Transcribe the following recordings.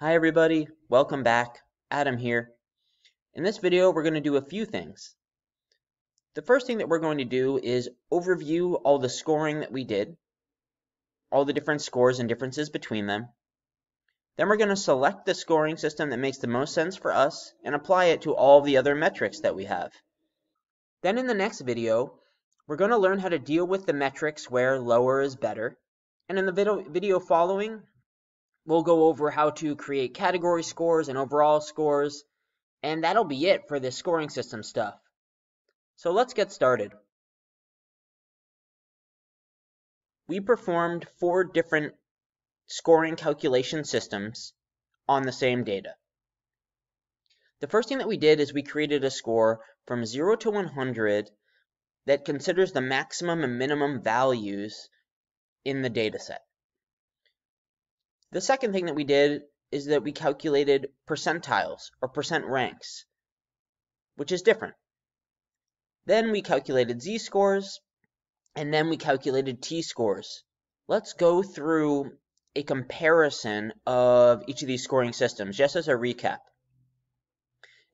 Hi everybody, welcome back. Adam here. In this video we're going to do a few things. The first thing that we're going to do is overview all the scoring that we did, all the different scores and differences between them. Then we're going to select the scoring system that makes the most sense for us and apply it to all the other metrics that we have. Then in the next video, we're going to learn how to deal with the metrics where lower is better. And in the video, following, we'll go over how to create category scores and overall scores, and that'll be it for this scoring system stuff. So let's get started. We performed four different scoring calculation systems on the same data. The first thing that we did is we created a score from 0 to 100 that considers the maximum and minimum values in the data set. The second thing that we did is that we calculated percentiles or percent ranks, which is different. Then we calculated z-scores, and then we calculated t-scores. Let's go through a comparison of each of these scoring systems, just as a recap.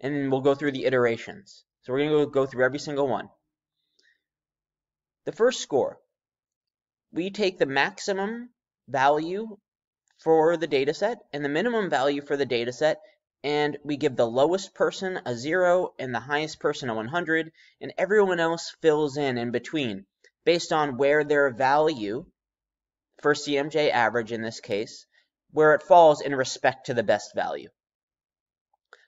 And we'll go through the iterations. So we're going to go through every single one. The first score, we take the maximum value for the data set and the minimum value for the data set and we give the lowest person a 0 and the highest person a 100 and everyone else fills in in between based on where their value for CMJ average in this case where it falls in respect to the best value.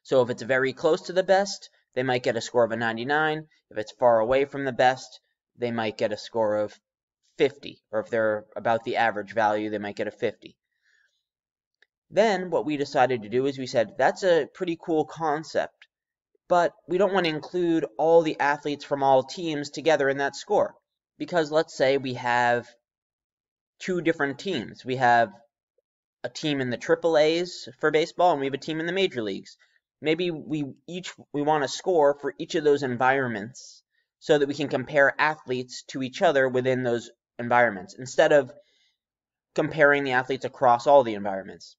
So if it's very close to the best, they might get a score of a 99. If it's far away from the best, they might get a score of 50. Or if they're about the average value, they might get a 50. Then what we decided to do is we said, that's a pretty cool concept, but we don't want to include all the athletes from all teams together in that score. Because let's say we have two different teams. We have a team in the triple A's for baseball and we have a team in the major leagues. Maybe we each we want to score for each of those environments so that we can compare athletes to each other within those environments instead of comparing the athletes across all the environments.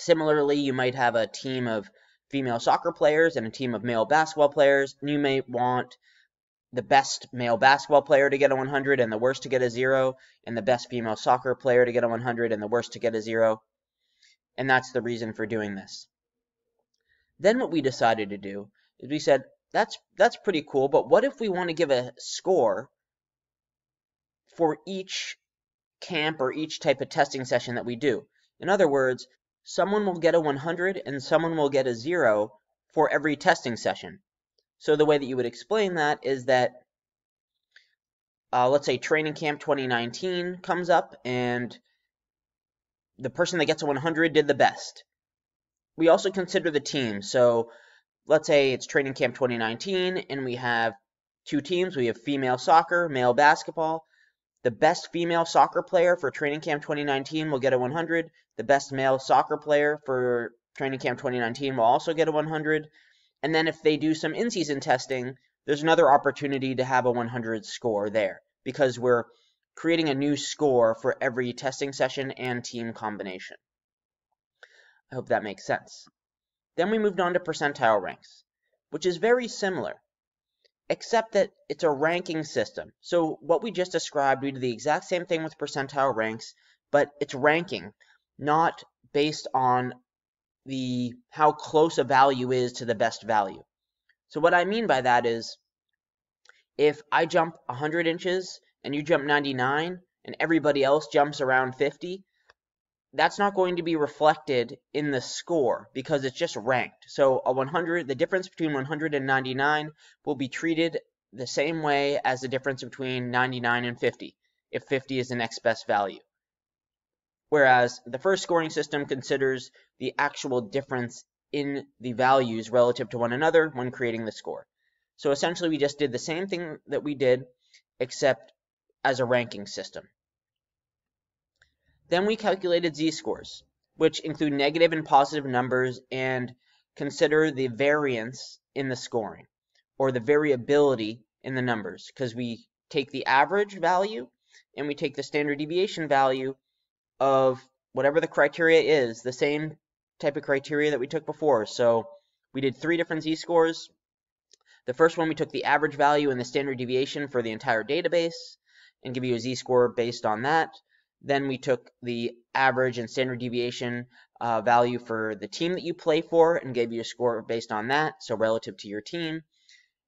Similarly, you might have a team of female soccer players and a team of male basketball players. And you may want the best male basketball player to get a 100 and the worst to get a 0, and the best female soccer player to get a 100 and the worst to get a 0. And that's the reason for doing this. Then what we decided to do is we said, that's, that's pretty cool, but what if we want to give a score for each camp or each type of testing session that we do? In other words, someone will get a 100 and someone will get a 0 for every testing session. So the way that you would explain that is that, uh, let's say training camp 2019 comes up and the person that gets a 100 did the best. We also consider the team. So let's say it's training camp 2019 and we have two teams. We have female soccer, male basketball. The best female soccer player for Training Camp 2019 will get a 100. The best male soccer player for Training Camp 2019 will also get a 100. And then if they do some in-season testing, there's another opportunity to have a 100 score there because we're creating a new score for every testing session and team combination. I hope that makes sense. Then we moved on to percentile ranks, which is very similar except that it's a ranking system. So what we just described, we do the exact same thing with percentile ranks, but it's ranking, not based on the how close a value is to the best value. So what I mean by that is if I jump 100 inches and you jump 99 and everybody else jumps around 50, that's not going to be reflected in the score because it's just ranked. So a 100, the difference between 100 and 99 will be treated the same way as the difference between 99 and 50, if 50 is the next best value. Whereas the first scoring system considers the actual difference in the values relative to one another when creating the score. So essentially we just did the same thing that we did except as a ranking system. Then we calculated z-scores, which include negative and positive numbers and consider the variance in the scoring, or the variability in the numbers, because we take the average value and we take the standard deviation value of whatever the criteria is, the same type of criteria that we took before. So we did three different z-scores. The first one, we took the average value and the standard deviation for the entire database and give you a z-score based on that. Then we took the average and standard deviation uh, value for the team that you play for and gave you a score based on that, so relative to your team.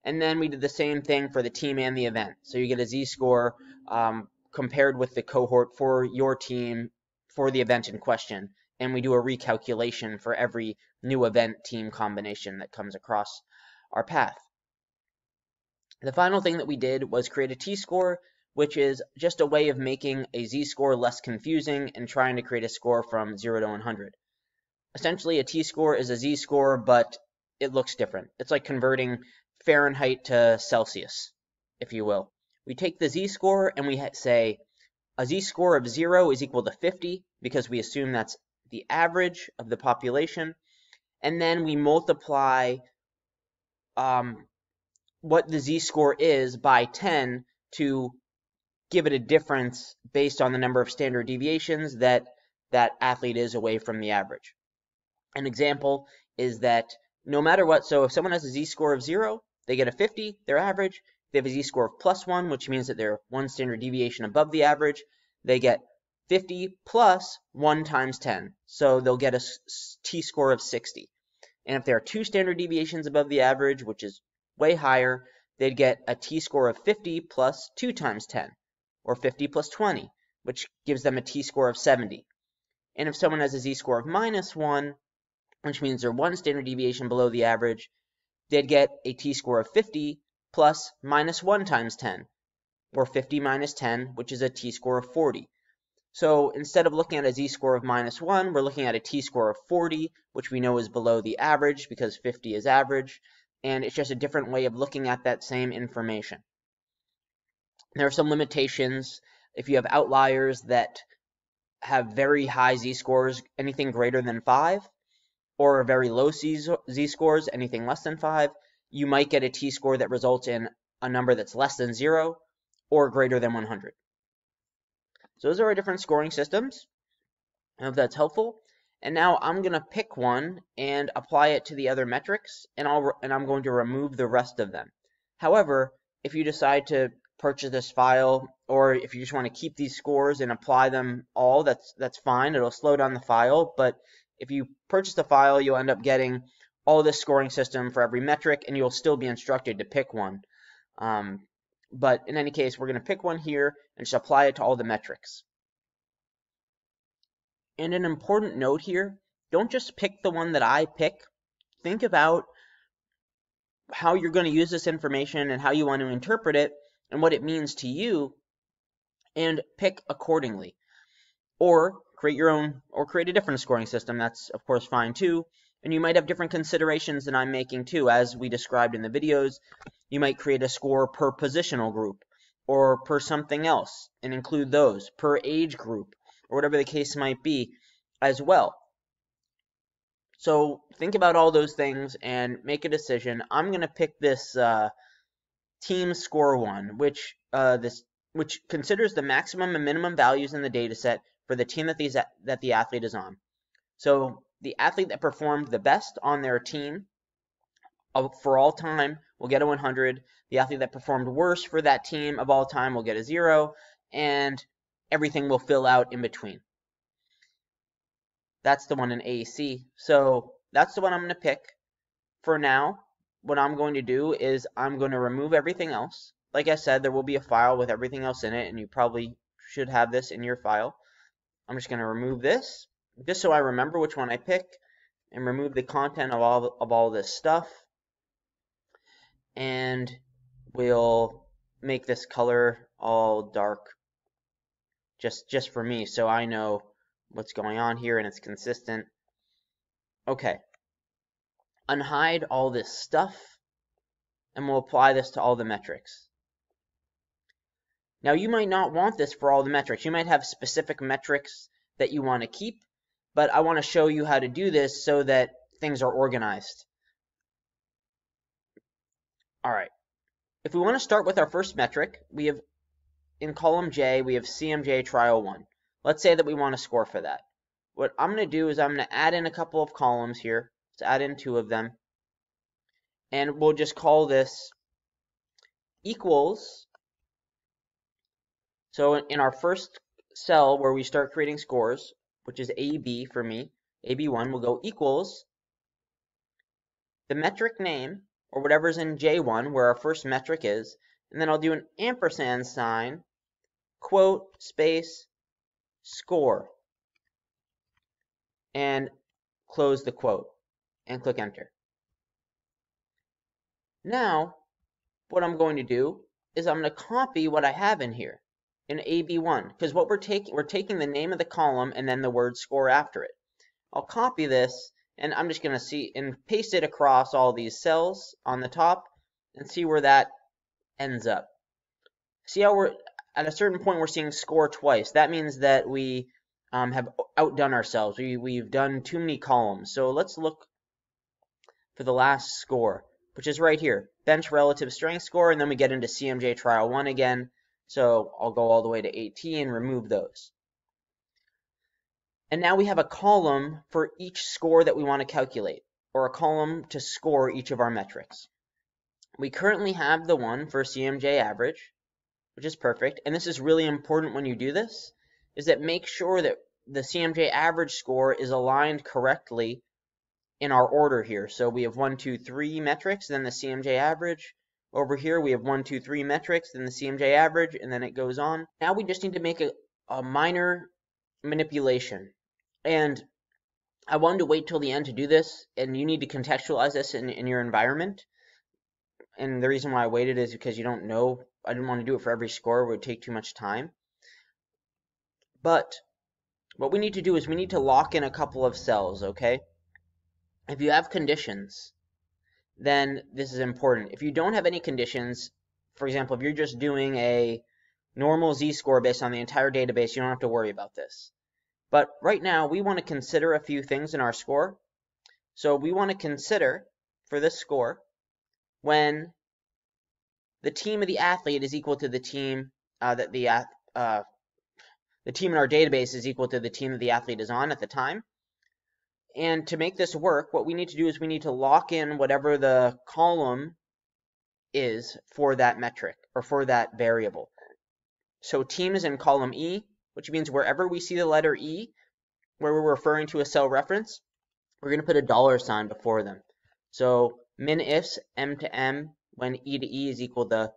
And then we did the same thing for the team and the event. So you get a z-score um, compared with the cohort for your team for the event in question. And we do a recalculation for every new event team combination that comes across our path. The final thing that we did was create a t-score which is just a way of making a z-score less confusing and trying to create a score from 0 to 100. Essentially, a t-score is a z-score, but it looks different. It's like converting Fahrenheit to Celsius, if you will. We take the z-score and we say a z-score of 0 is equal to 50 because we assume that's the average of the population. And then we multiply um, what the z-score is by 10 to give it a difference based on the number of standard deviations that that athlete is away from the average. An example is that no matter what, so if someone has a z-score of 0, they get a 50, their average. They have a z-score of plus 1, which means that they're one standard deviation above the average. They get 50 plus 1 times 10, so they'll get a t-score of 60. And if there are two standard deviations above the average, which is way higher, they'd get a t-score of 50 plus 2 times 10 or 50 plus 20, which gives them a t-score of 70. And if someone has a z-score of minus 1, which means they're one standard deviation below the average, they'd get a t-score of 50 plus minus 1 times 10, or 50 minus 10, which is a t-score of 40. So instead of looking at a z-score of minus 1, we're looking at a t-score of 40, which we know is below the average because 50 is average, and it's just a different way of looking at that same information. There are some limitations. If you have outliers that have very high z-scores, anything greater than 5, or very low z-scores, anything less than 5, you might get a t-score that results in a number that's less than 0 or greater than 100. So those are our different scoring systems. I hope that's helpful. And now I'm going to pick one and apply it to the other metrics, and, I'll, and I'm going to remove the rest of them. However, if you decide to purchase this file, or if you just want to keep these scores and apply them all, that's that's fine. It'll slow down the file, but if you purchase the file, you'll end up getting all this scoring system for every metric, and you'll still be instructed to pick one. Um, but in any case, we're going to pick one here and just apply it to all the metrics. And an important note here, don't just pick the one that I pick. Think about how you're going to use this information and how you want to interpret it and what it means to you and pick accordingly. Or create your own or create a different scoring system. That's of course fine too. And you might have different considerations than I'm making too, as we described in the videos. You might create a score per positional group or per something else and include those per age group or whatever the case might be as well. So think about all those things and make a decision. I'm going to pick this uh, team score one, which uh, this which considers the maximum and minimum values in the data set for the team that these that the athlete is on. So the athlete that performed the best on their team uh, for all time will get a 100. The athlete that performed worse for that team of all time will get a 0, and everything will fill out in between. That's the one in AEC. So that's the one I'm going to pick for now what I'm going to do is I'm going to remove everything else. Like I said, there will be a file with everything else in it, and you probably should have this in your file. I'm just going to remove this, just so I remember which one I pick, and remove the content of all, of all this stuff. And we'll make this color all dark, just, just for me, so I know what's going on here and it's consistent. Okay, unhide all this stuff, and we'll apply this to all the metrics. Now, you might not want this for all the metrics. You might have specific metrics that you want to keep, but I want to show you how to do this so that things are organized. All right. If we want to start with our first metric, we have in column J, we have CMJ trial 1. Let's say that we want to score for that. what I'm going to do is I'm going to add in a couple of columns here. Let's add in two of them. And we'll just call this equals. So in our first cell where we start creating scores, which is AB for me, AB1, will go equals the metric name, or whatever's in J1, where our first metric is, and then I'll do an ampersand sign, quote, space, score, and close the quote, and click enter. Now, what I'm going to do is I'm going to copy what I have in here in AB1 because what we're taking we're taking the name of the column and then the word score after it. I'll copy this and I'm just going to see and paste it across all these cells on the top and see where that ends up. See how we're at a certain point we're seeing score twice. That means that we um, have outdone ourselves. We, we've done too many columns. So let's look for the last score, which is right here. Bench relative strength score, and then we get into CMJ trial 1 again. So I'll go all the way to 18 and remove those. And now we have a column for each score that we want to calculate, or a column to score each of our metrics. We currently have the one for CMJ average, which is perfect. And this is really important when you do this, is that make sure that the CMJ average score is aligned correctly in our order here. So we have one, two, three metrics, then the CMJ average. Over here we have one, two, three metrics, then the CMJ average, and then it goes on. Now we just need to make a, a minor manipulation. And I wanted to wait till the end to do this, and you need to contextualize this in, in your environment. And the reason why I waited is because you don't know. I didn't want to do it for every score. It would take too much time. But what we need to do is we need to lock in a couple of cells, okay? If you have conditions, then this is important. If you don't have any conditions, for example, if you're just doing a normal z-score based on the entire database, you don't have to worry about this. But right now, we want to consider a few things in our score. So we want to consider, for this score, when the team of the athlete is equal to the team uh, that the uh, the team in our database is equal to the team that the athlete is on at the time. And to make this work, what we need to do is we need to lock in whatever the column is for that metric or for that variable. So team is in column E, which means wherever we see the letter E, where we're referring to a cell reference, we're going to put a dollar sign before them. So min ifs m to m when e to e is equal to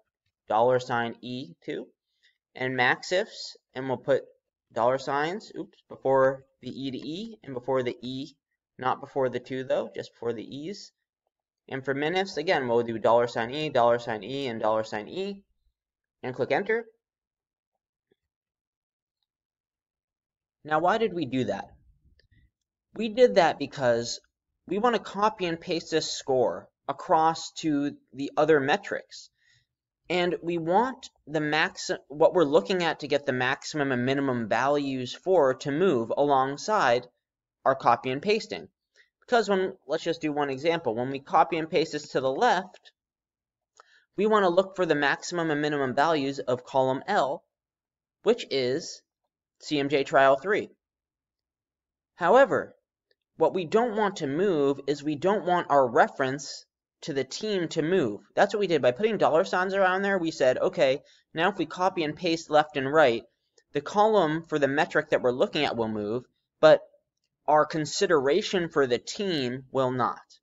dollar sign e2, and max ifs, and we'll put dollar signs, oops, before the e to e and before the e, not before the 2 though, just before the e's. And for min ifs, again, we'll do dollar sign e, dollar sign e, and dollar sign e, and click enter. Now, why did we do that? We did that because we want to copy and paste this score across to the other metrics. And we want the max what we're looking at to get the maximum and minimum values for to move alongside our copy and pasting. Because when let's just do one example, when we copy and paste this to the left, we want to look for the maximum and minimum values of column L, which is CMJ trial 3. However, what we don't want to move is we don't want our reference to the team to move. That's what we did. By putting dollar signs around there, we said, okay, now if we copy and paste left and right, the column for the metric that we're looking at will move, but our consideration for the team will not.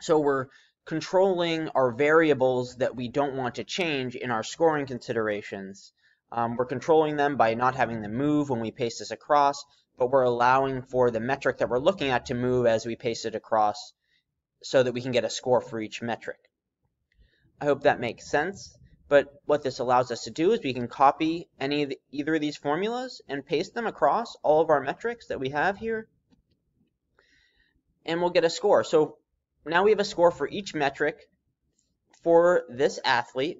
So we're controlling our variables that we don't want to change in our scoring considerations um, we're controlling them by not having them move when we paste this across, but we're allowing for the metric that we're looking at to move as we paste it across so that we can get a score for each metric. I hope that makes sense. But what this allows us to do is we can copy any of the, either of these formulas and paste them across all of our metrics that we have here. And we'll get a score. So now we have a score for each metric for this athlete,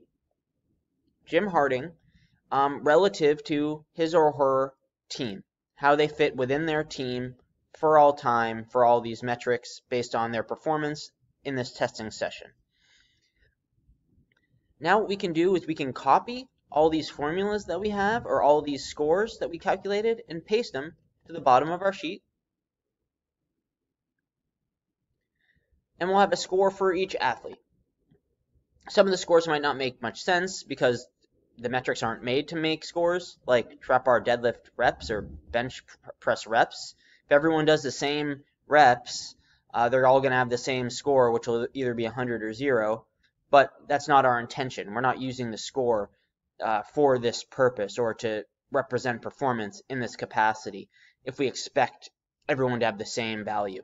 Jim Harding, um, relative to his or her team, how they fit within their team for all time for all these metrics based on their performance in this testing session. Now what we can do is we can copy all these formulas that we have or all these scores that we calculated and paste them to the bottom of our sheet. And we'll have a score for each athlete. Some of the scores might not make much sense because the metrics aren't made to make scores, like trap bar deadlift reps or bench press reps. If everyone does the same reps, uh, they're all going to have the same score, which will either be 100 or 0. But that's not our intention. We're not using the score uh, for this purpose or to represent performance in this capacity if we expect everyone to have the same value.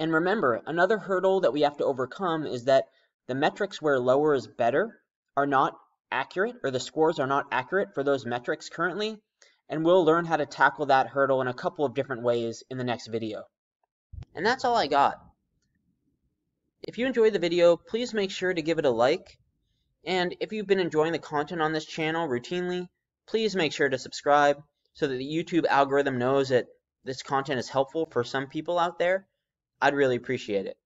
And remember, another hurdle that we have to overcome is that the metrics where lower is better are not accurate or the scores are not accurate for those metrics currently. And we'll learn how to tackle that hurdle in a couple of different ways in the next video. And that's all I got. If you enjoyed the video, please make sure to give it a like. And if you've been enjoying the content on this channel routinely, please make sure to subscribe so that the YouTube algorithm knows that this content is helpful for some people out there. I'd really appreciate it.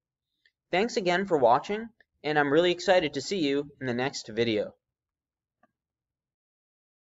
Thanks again for watching, and I'm really excited to see you in the next video.